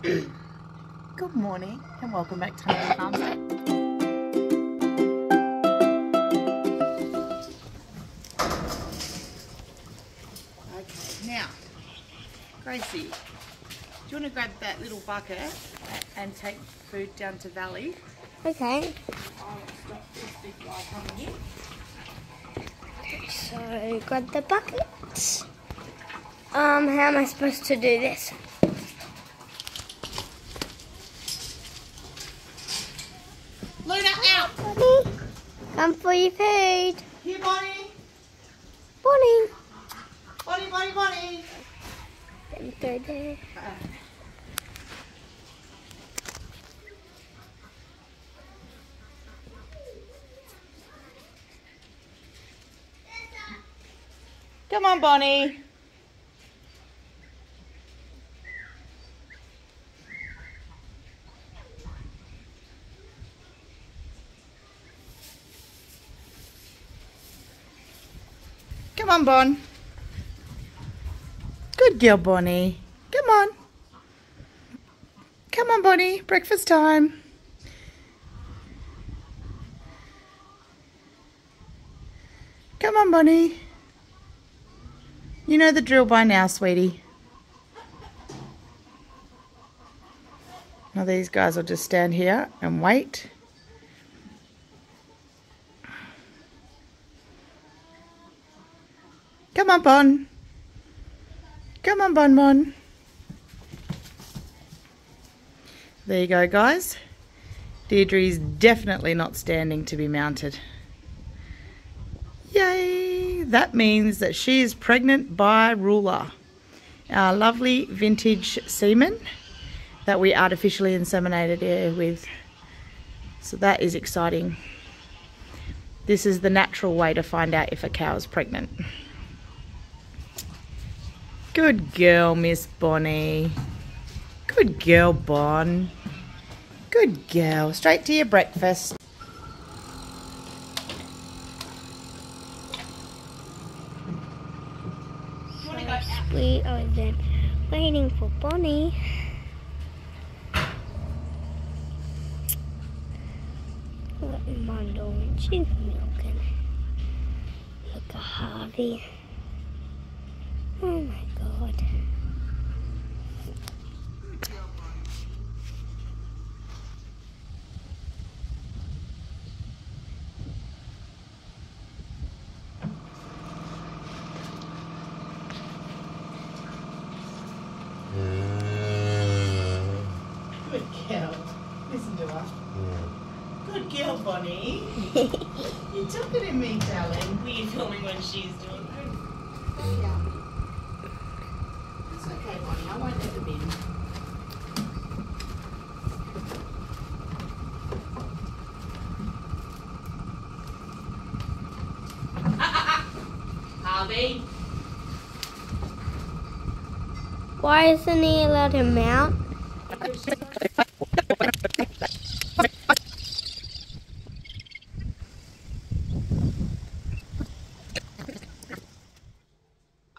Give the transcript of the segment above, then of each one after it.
Good morning and welcome back to Honey Farmstead. Okay, now, Gracie, do you want to grab that little bucket and take food down to Valley? Okay. I'll stop this big guy coming in. So grab the bucket. Um, how am I supposed to do this? Luna, out! Bonnie, your food. Here, Bonnie! Bonnie. Bonnie, Bonnie, Bonnie! Then. Come on, Bonnie. On, Bon. Good girl, Bonnie. Come on. Come on, Bonnie. Breakfast time. Come on, Bonnie. You know the drill by now, sweetie. Now these guys will just stand here and wait. Bon. Come on, Bon Bon. There you go, guys. Deirdre is definitely not standing to be mounted. Yay! That means that she is pregnant by Ruler, our lovely vintage semen that we artificially inseminated her with. So that is exciting. This is the natural way to find out if a cow is pregnant. Good girl, Miss Bonnie. Good girl, Bon. Good girl. Straight to your breakfast. We are then waiting for Bonnie. What am I doing? She's milking. Look at Harvey. Oh my god. Good girl. Listen to her. Good girl, Bonnie. You're talking to me, darling. Were you filming when she's doing good? Yeah. It's okay, Bonnie. I won't let them in. Harvey. Why isn't he allowed to mount?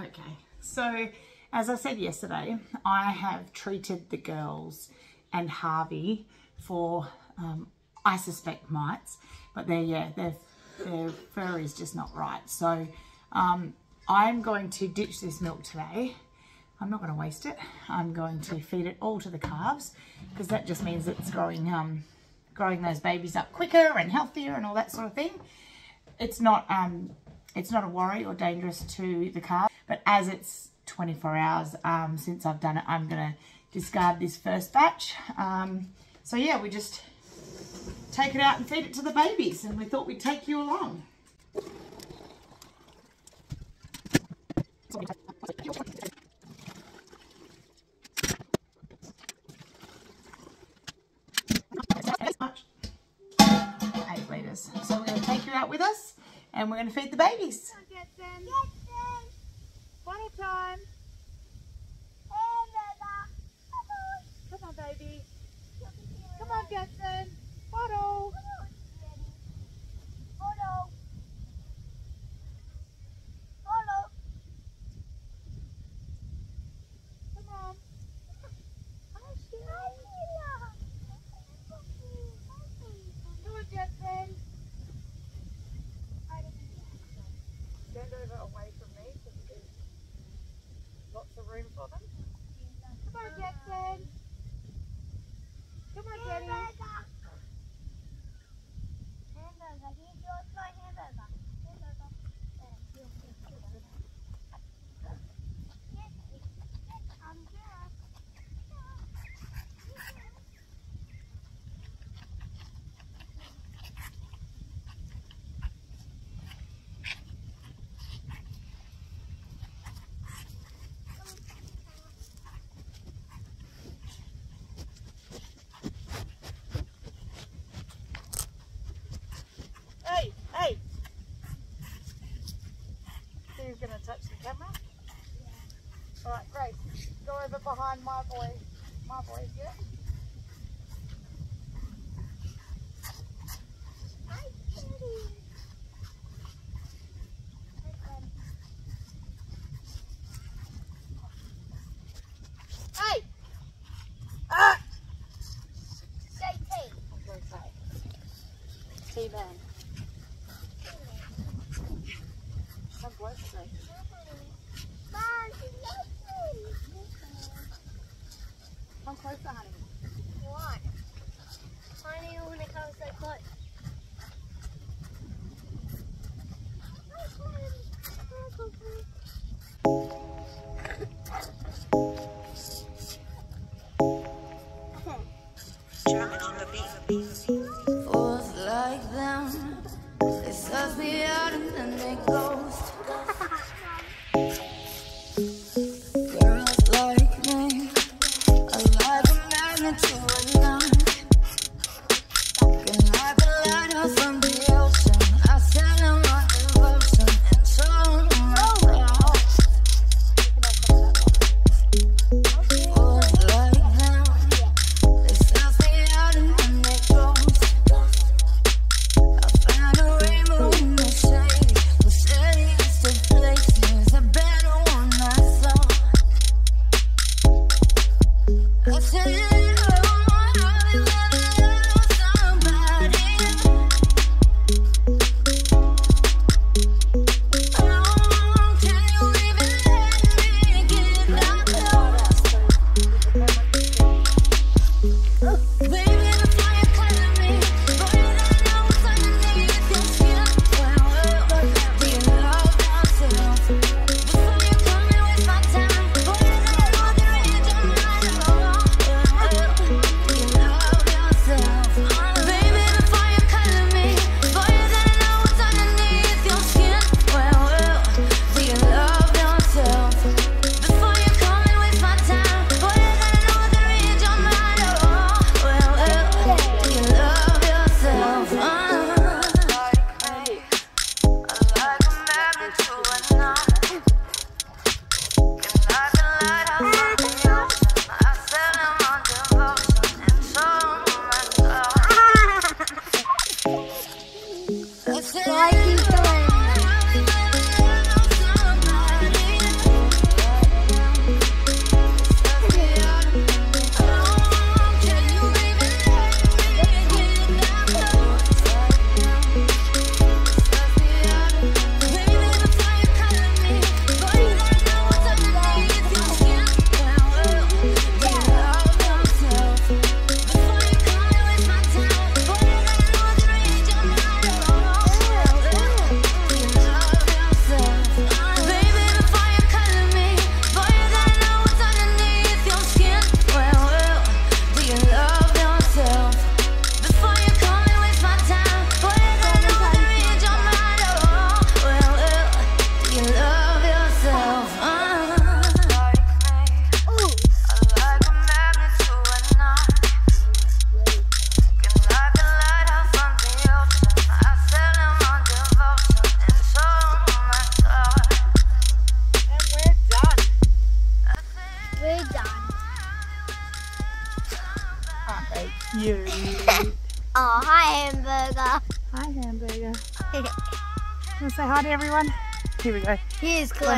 Okay, so as I said yesterday, I have treated the girls and Harvey for, um, I suspect mites, but they're, yeah, their, their fur is just not right. So um, I'm going to ditch this milk today. I'm not going to waste it. I'm going to feed it all to the calves because that just means it's growing, um, growing those babies up quicker and healthier and all that sort of thing. It's not um it's not a worry or dangerous to the calf but as it's 24 hours um since i've done it i'm gonna discard this first batch. Um so yeah we just take it out and feed it to the babies and we thought we'd take you along eight litres so we're going to take you out with us and we're going to feed the babies Get them. One more time. Come on, baby. Come on, Jetson. Bottle. right?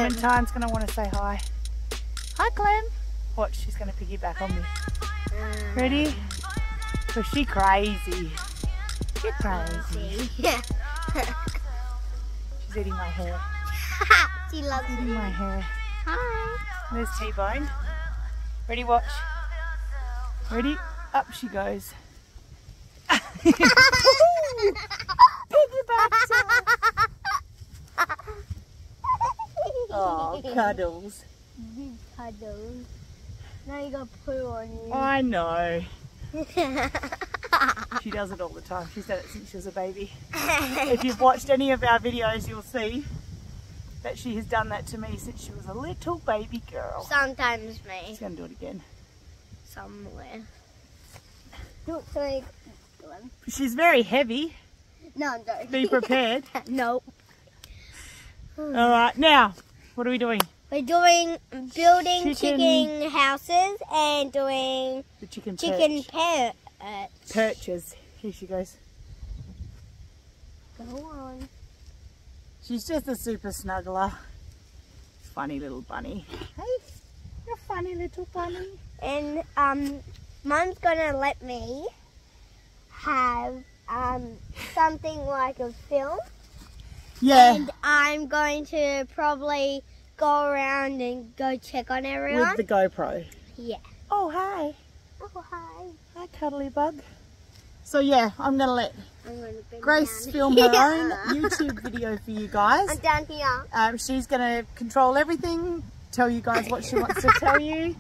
Clementine's going to want to say hi. Hi, Clem. Watch, she's going to piggyback on me. Mm. Ready? Is she crazy. She crazy. Yeah. she's eating my hair. she loves she's eating me. my hair. Hi. There's T-Bone. Ready, watch. Ready? Up she goes. Piggyback Oh, cuddles. Big cuddles. Now you got poo on you. I know. She does it all the time. She's done it since she was a baby. if you've watched any of our videos, you'll see that she has done that to me since she was a little baby girl. Sometimes me. She's going to do it again. Somewhere. To me. She's very heavy. No, I'm joking. Be prepared. nope. all right, now, what are we doing? We're doing building Chicken- chicken, houses and doing The chicken chicken perch. perch. perches. Here she goes. Go on. She's just a super snuggler. Funny little bunny. Hey, you're a funny little bunny. And um, Mum's gonna let me have um something like a film, Yeah, and I'm going to probably go around and go check on everyone. with the GoPro. Yeah. Oh, hi. Oh hi. Hi, cuddly bug. So yeah, I'm gonna let I'm gonna Grace down film her own. YouTube video for you guys. I'm down here. Um, she's gonna control everything, tell you guys what she wants to tell you,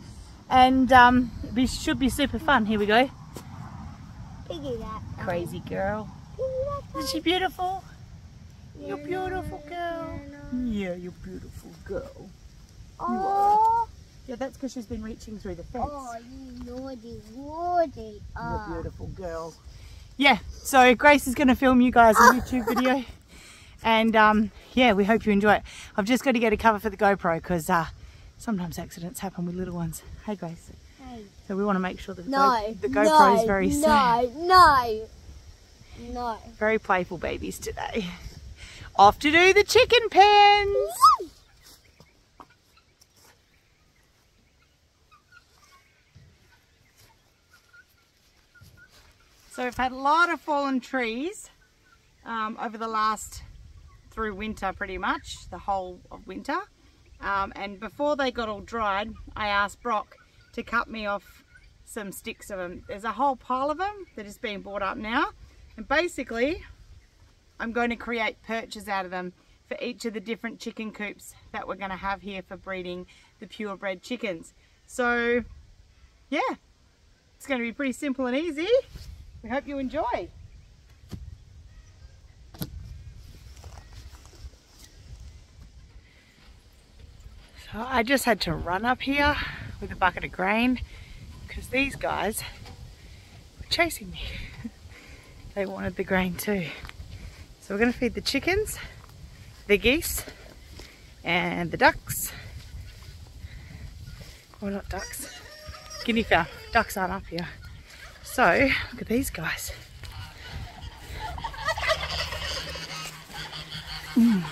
and um, it should be super fun. Here we go. Piggyback. Crazy girl. Isn't she beautiful? You're beautiful girl. Yeah, you're beautiful girl. Oh, Yeah, that's because she's been reaching through the fence. oh, you naughty, naughty. You're a beautiful girl. Yeah, so Grace is going to film you guys a YouTube video. And um, yeah, we hope you enjoy it. I've just got to get a cover for the GoPro because uh, sometimes accidents happen with little ones. Hey, Grace. Hey. So we want to make sure that the, No, Go- the GoPro no, is very safe. No, no, no. Very playful babies today. Off to do the chicken pens. So we've had a lot of fallen trees um, over the last, through winter pretty much, the whole of winter. Um, and before they got all dried, I asked Brock to cut me off some sticks of them. There's a whole pile of them that is being brought up now. And basically, I'm going to create perches out of them for each of the different chicken coops that we're going to have here for breeding the purebred chickens. So, yeah, it's going to be pretty simple and easy. We hope you enjoy. So I just had to run up here with a bucket of grain because these guys were chasing me. they wanted the grain too. So we're going to feed the chickens, the geese, and the ducks. Well, not ducks. Guinea fowl. Ducks aren't up here. So, look at these guys. Mm.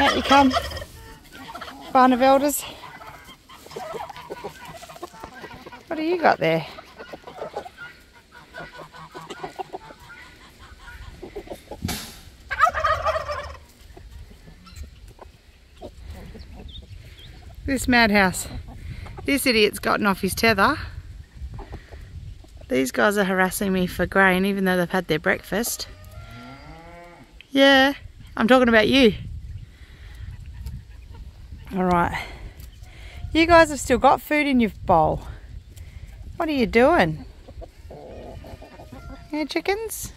Out you come, Barnevelders. What do you got there? This madhouse. This idiot's gotten off his tether. These guys are harassing me for grain even though they've had their breakfast. Yeah, I'm talking about you. Alright. You guys have still got food in your bowl. What are you doing? Yeah, chickens?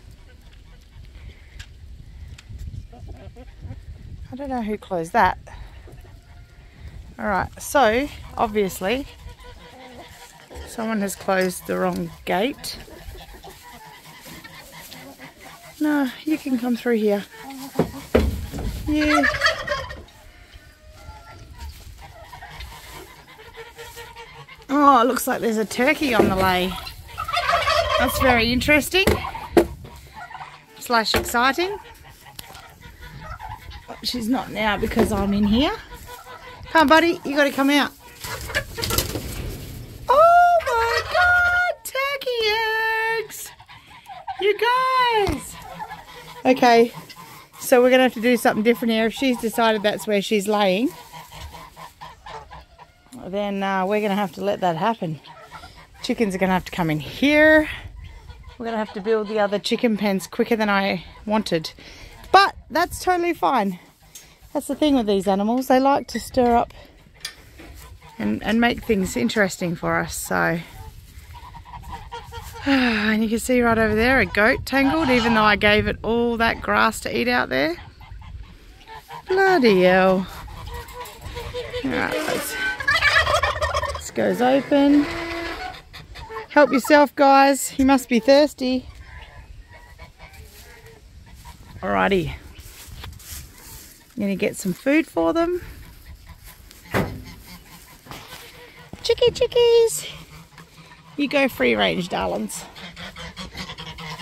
I don't know who closed that. Alright, so obviously someone has closed the wrong gate. No, you can come through here. You. Oh, it looks like there's a turkey on the lay. That's very interesting. Slash exciting. She's not now because I'm in here. Come on, buddy. You got to come out. Oh my God! Turkey eggs! You guys! Okay, so we're to have to do something different here. If she's decided that's where she's laying, then uh, we're going to have to let that happen. Chickens are going to have to come in here. We're going to have to build the other chicken pens quicker than I wanted. But that's totally fine. That's the thing with these animals. They like to stir up and, and make things interesting for us. So, and you can see right over there a goat tangled, even though I gave it all that grass to eat out there. Bloody hell. Let's, this goes open. Help yourself, guys. You must be thirsty. Alrighty. I'm gonna get some food for them. Chicky chickies. You go free range, darlings.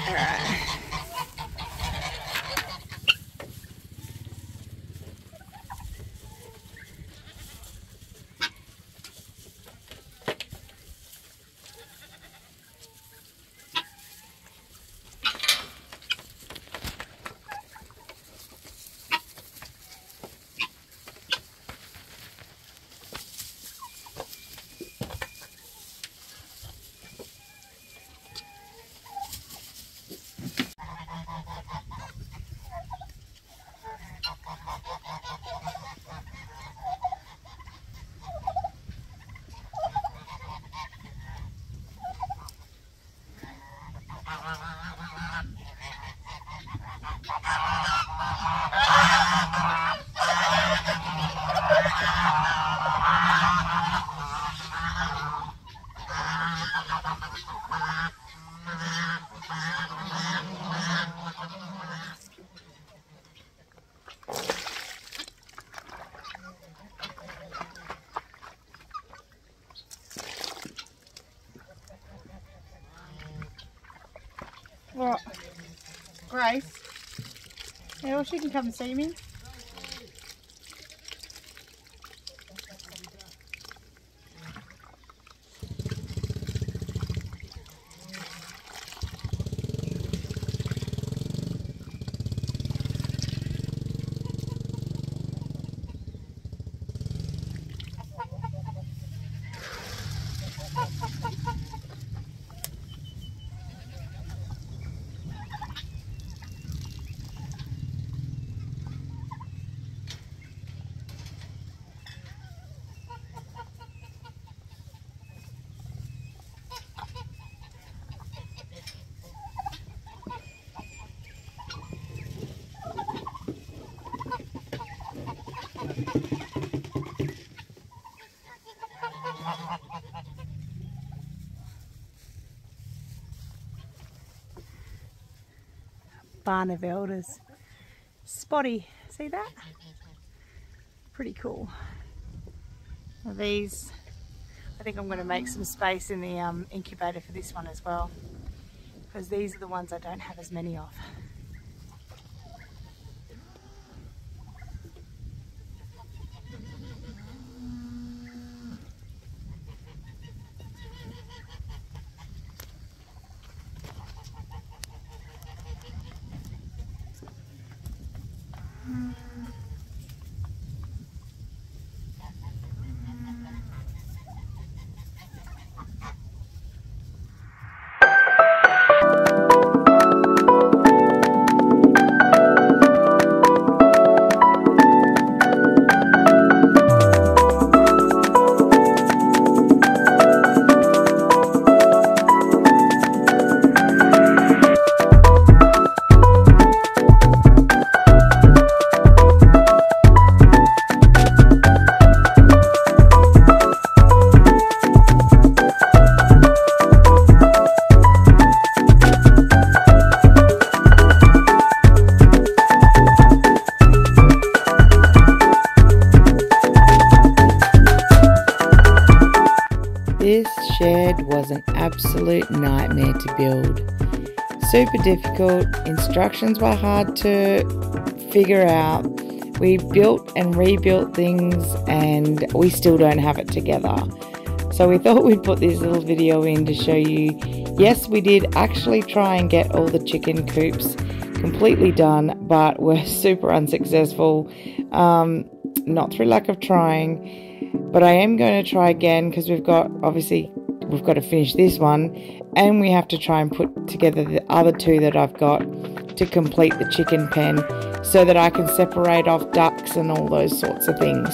Alright. What? Grace? Yeah, well, she can come and see me. Barnevelders. Spotty, see that? Pretty cool. Now these, I think I'm going to make some space in the um, incubator for this one as well. Because these are the ones I don't have as many of. Build. Super difficult, instructions were hard to figure out. We built and rebuilt things and we still don't have it together. So we thought we'd put this little video in to show you. Yes, we did actually try and get all the chicken coops completely done, but we're super unsuccessful. Um, not through lack of trying. But I am going to try again because we've got obviously we've got to finish this one and we have to try and put together the other two that I've got to complete the chicken pen so that I can separate off ducks and all those sorts of things.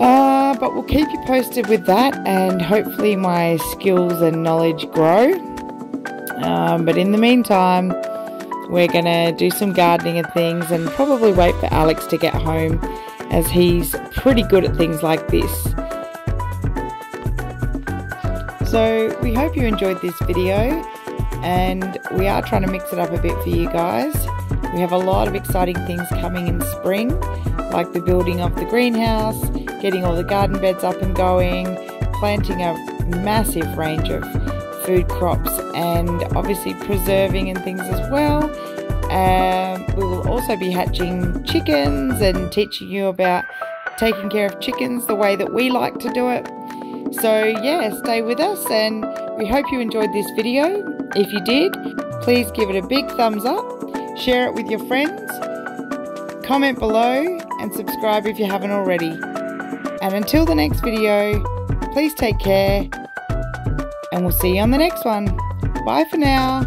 Uh, but we'll keep you posted with that and hopefully my skills and knowledge grow. Um, but in the meantime, we're going to do some gardening and things and probably wait for Alex to get home as he's pretty good at things like this. So we hope you enjoyed this video and we are trying to mix it up a bit for you guys. We have a lot of exciting things coming in spring like the building of the greenhouse, getting all the garden beds up and going, planting a massive range of food crops and obviously preserving and things as well. Um, we will also be hatching chickens and teaching you about taking care of chickens the way that we like to do it. So yeah, stay with us and we hope you enjoyed this video. If you did, please give it a big thumbs up, share it with your friends, comment below and subscribe if you haven't already. And until the next video, please take care and we'll see you on the next one. Bye for now.